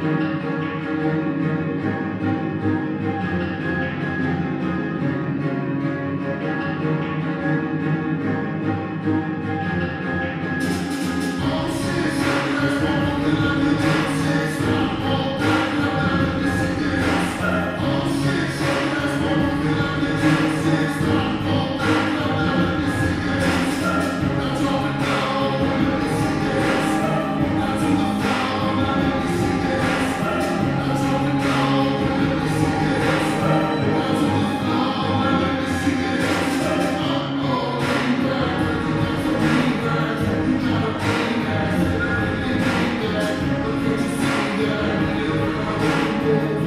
Thank you. you.